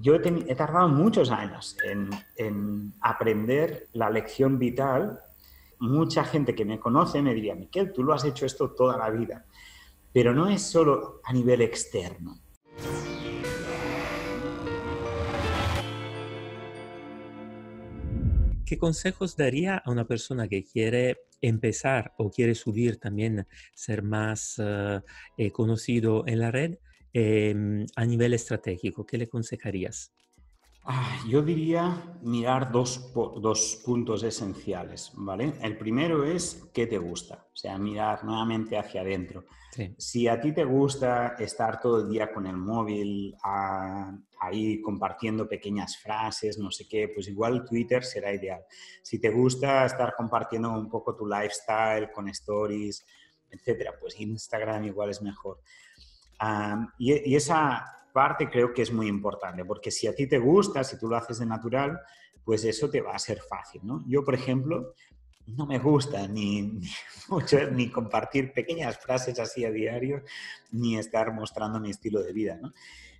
yo he, tardado muchos años en, aprender la lección vital. Mucha gente que me conoce me diría, Miquel, tú lo has hecho esto toda la vida. Pero no es solo a nivel externo. ¿Qué consejos daría a una persona que quiere empezar o quiere subir también, ser más eh, eh, conocido en la red em, a nivel estratégico? ¿Qué le aconsejarías? Ah, yo diría mirar dos, dos, puntos esenciales, ¿vale? El primero es qué te gusta, o sea, mirar nuevamente hacia adentro. Si a ti te gusta estar todo el día con el móvil ah, ahí compartiendo pequeñas frases, no sé qué, pues igual Twitter será ideal. Si te gusta estar compartiendo un poco tu lifestyle con stories, etcétera, pues Instagram igual es mejor. Ah, y, y esa parte creo que es muy importante, porque si a ti te gusta, si tú lo haces de natural, pues eso te va a ser fácil, ¿no? Yo, por ejemplo, no me gusta ni, mucho, ni compartir pequeñas frases así a diario, ni estar mostrando mi estilo de vida, ¿no?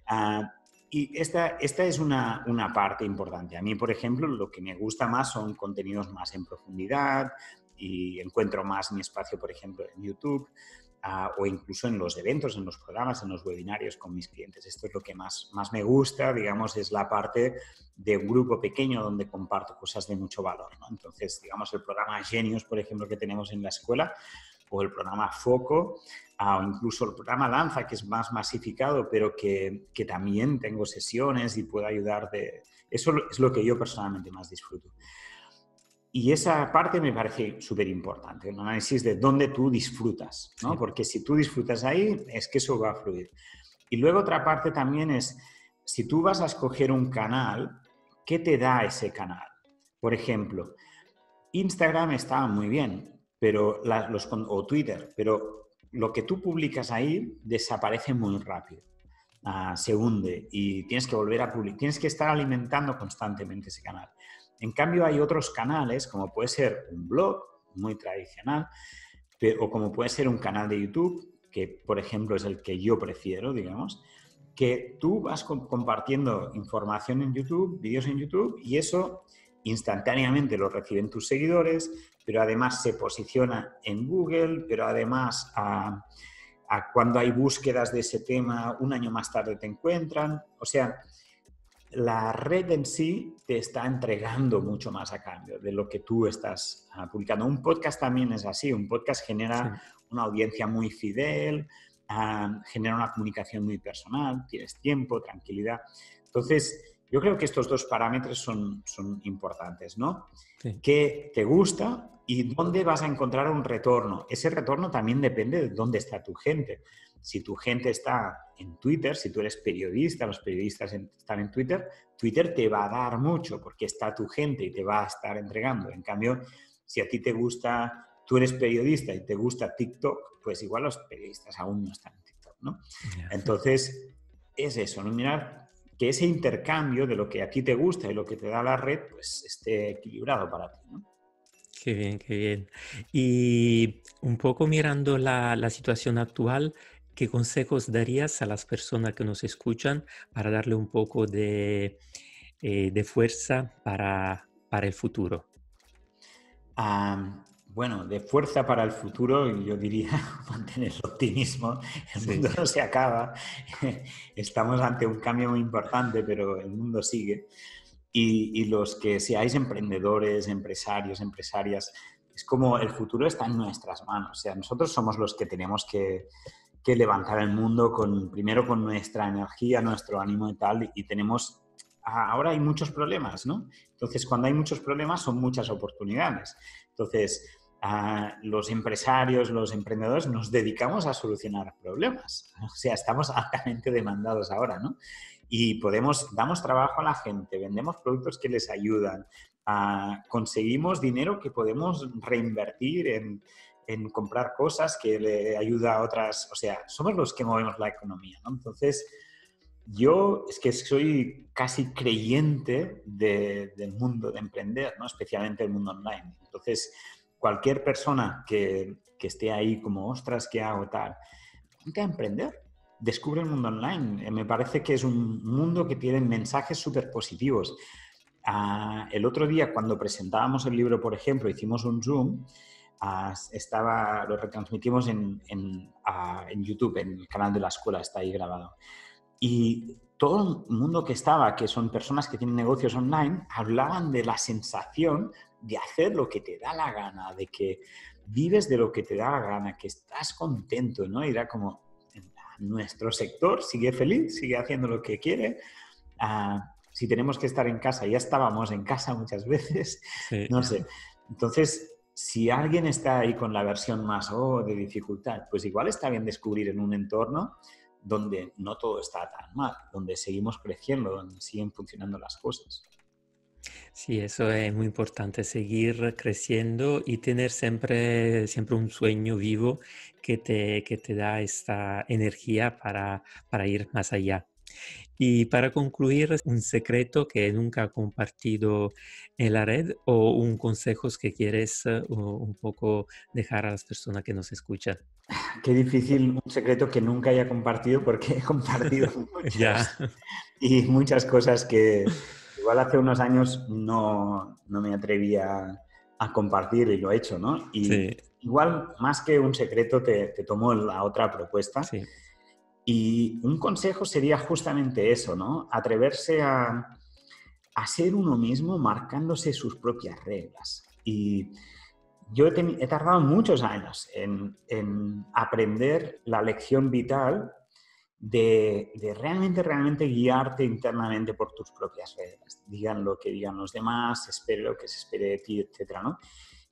Ah, y esta, esta es una, una, parte importante. A mí, por ejemplo, lo que me gusta más son contenidos más en profundidad y encuentro más mi espacio, por ejemplo, en YouTube o incluso en los eventos, en los programas, en los webinarios con mis clientes. Esto es lo que más, más me gusta, digamos, es la parte de un grupo pequeño donde comparto cosas de mucho valor. Entonces, digamos, el programa Genius, por ejemplo, que tenemos en la escuela, o el programa Foco, o incluso el programa Lanza, que es más masificado, pero que, que también tengo sesiones y puedo ayudar de... Eso es lo que yo personalmente más disfruto. Y esa parte me parece súper importante, un análisis de dónde tú disfrutas, ¿no? Porque si tú disfrutas ahí, es que eso va a fluir. Y luego otra parte también es, si tú vas a escoger un canal, ¿qué te da ese canal? Por ejemplo, Instagram está muy bien, pero los, o Twitter, pero lo que tú publicas ahí desaparece muy rápido. Ah, se hunde y tienes que volver a publicar, tienes que estar alimentando constantemente ese canal. En cambio, hay otros canales, como puede ser un blog muy tradicional, o como puede ser un canal de YouTube, que por ejemplo es el que yo prefiero, digamos, que tú vas compartiendo información en YouTube, vídeos en YouTube, y eso instantáneamente lo reciben tus seguidores, pero además se posiciona en Google, pero además a, cuando hay búsquedas de ese tema, un año más tarde te encuentran. O sea, la red en sí te está entregando mucho más a cambio de lo que tú estás ah, publicando. Un podcast también es así, un podcast genera una audiencia muy fidel, ah, genera una comunicación muy personal, tienes tiempo, tranquilidad. Entonces, yo creo que estos dos parámetros son, son importantes, ¿no? ¿Qué te gusta y dónde vas a encontrar un retorno? Ese retorno también depende de dónde está tu gente si tu gente está en Twitter, si tú eres periodista, los periodistas están en Twitter, Twitter te va a dar mucho porque está tu gente y te va a estar entregando. En cambio, si a ti te gusta, tú eres periodista y te gusta TikTok, pues igual los periodistas aún no están en TikTok, ¿no? Entonces, es eso, ¿no? Mirar que ese intercambio de lo que a ti te gusta y lo que te da la red, pues esté equilibrado para ti, ¿no? Qué bien, qué bien. Y un poco mirando la, la situación actual, ¿qué consejos darías a las personas que nos escuchan para darle un poco de, eh, fuerza para, el futuro? Bueno, de fuerza para el futuro, yo diría mantener el optimismo. El mundo no se acaba. Estamos ante un cambio muy importante, pero el mundo sigue. Y, y, los que seáis emprendedores, empresarios, empresarias, es como el futuro está en nuestras manos. O sea, nosotros somos los que tenemos que, que levantar el mundo con, primero con nuestra energía, nuestro ánimo y tal, y tenemos, ahora hay muchos problemas, ¿no? Entonces, cuando hay muchos problemas son muchas oportunidades. Entonces, los empresarios, los emprendedores nos dedicamos a solucionar problemas. O sea, estamos altamente demandados ahora, ¿no? Y podemos, damos trabajo a la gente, vendemos productos que les ayudan, conseguimos dinero que podemos reinvertir en, en comprar cosas que le ayuda a otras, o sea, somos los que movemos la economía, ¿no? Entonces, yo es que soy casi creyente del mundo de emprender, ¿no? Especialmente el mundo online. Entonces, cualquier persona que, que esté ahí como, ostras, ¿qué hago tal? Ponte a emprender. descubre el mundo online. Eh, me parece que es un mundo que tiene mensajes súper positivos. Ah, el otro día, cuando presentábamos el libro, por ejemplo, hicimos un Zoom, estaba, lo retransmitimos en, ah, en, YouTube, en el canal de la escuela, está ahí grabado. Y todo el mundo que estaba, que son personas que tienen negocios online, hablaban de la sensación de hacer lo que te da la gana, de que vives de lo que te da la gana, que estás contento, ¿no? Y era como, nuestro sector sigue feliz, sigue haciendo lo que quiere. Ah, si tenemos que estar en casa, ya estábamos en casa muchas veces, no sé. Entonces, si alguien está ahí con la versión más oh, de dificultad, pues igual está bien descubrir en un entorno donde no todo está tan mal, donde seguimos creciendo, donde siguen funcionando las cosas. Sí, eso es muy importante, seguir creciendo y tener siempre, siempre un sueño vivo que te, que te da esta energía para, para ir más allá. Y para concluir, un secreto que nunca ha compartido en la red o un consejo que quieres uh, un poco dejar a las personas que nos escuchan. Qué difícil un secreto que nunca haya compartido porque he compartido muchas, y muchas cosas que, igual hace unos años no, no me atrevía a compartir y lo he hecho, ¿no? Y igual más que un secreto te, te tomo la otra propuesta. Sí. Y un consejo sería justamente eso, ¿no? Atreverse a, a ser uno mismo marcándose sus propias reglas. Y yo he, he tardado muchos años en, en, aprender la lección vital de, realmente, realmente guiarte internamente por tus propias reglas. Digan lo que digan los demás, espere lo que se espere de ti, etc. ¿no?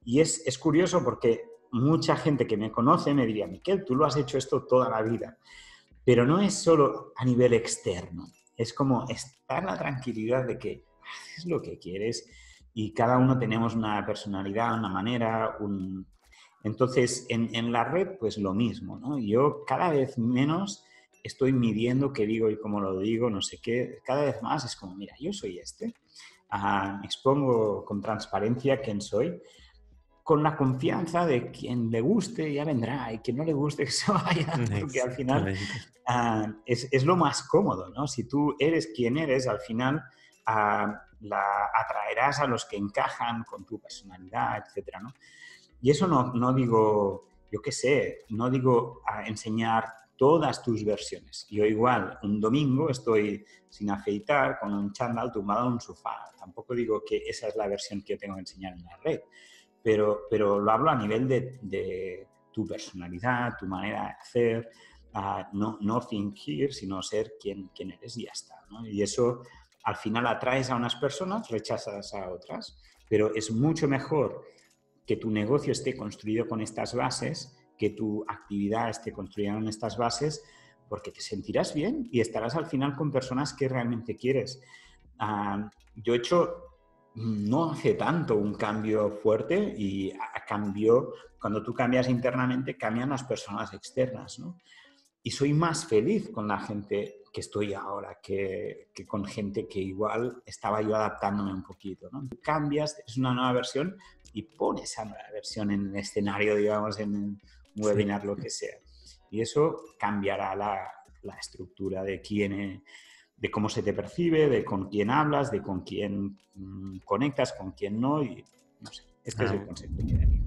Y es, es curioso porque mucha gente que me conoce me diría, Miquel, tú lo has hecho esto toda la vida. Pero no es solo a nivel externo, es como estar la tranquilidad de que haces lo que quieres y cada uno tenemos una personalidad, una manera, un... Entonces, en, en la red, pues lo mismo, ¿no? Yo cada vez menos estoy midiendo qué digo y cómo lo digo, no sé qué. Cada vez más es como, mira, yo soy este, ah, expongo con transparencia quién soy, con la confianza de quien le guste ya vendrá y quien no le guste que se vaya, porque al final ah, es, es, lo más cómodo, ¿no? Si tú eres quien eres, al final ah, la atraerás a los que encajan con tu personalidad, etcétera, ¿no? Y eso no, no digo, yo qué sé, no digo a enseñar todas tus versiones. Yo igual, un domingo estoy sin afeitar, con un chándal tumbado en un sofá. Tampoco digo que esa es la versión que tengo que enseñar en la red, pero, pero lo hablo a nivel de, tu personalidad, tu manera de hacer, no, no fingir, sino ser quien, quien eres y ya está. Y eso al final atraes a unas personas, rechazas a otras, pero es mucho mejor que tu negocio esté construido con estas bases que tu actividad esté construida en estas bases, porque te sentirás bien y estarás al final con personas que realmente quieres. Ah, yo he hecho no hace tanto un cambio fuerte y a cambio, cuando tú cambias internamente, cambian las personas externas, ¿no? Y soy más feliz con la gente que estoy ahora que, que, con gente que igual estaba yo adaptándome un poquito, ¿no? Cambias, es una nueva versión y pones esa nueva versión en el escenario, digamos, en, webinar, lo que sea. Y eso cambiará la, la estructura de quién, de cómo se te percibe, de con quién hablas, de con quién mm, conectas, con quién no. Y no sé, este es el ah. concepto que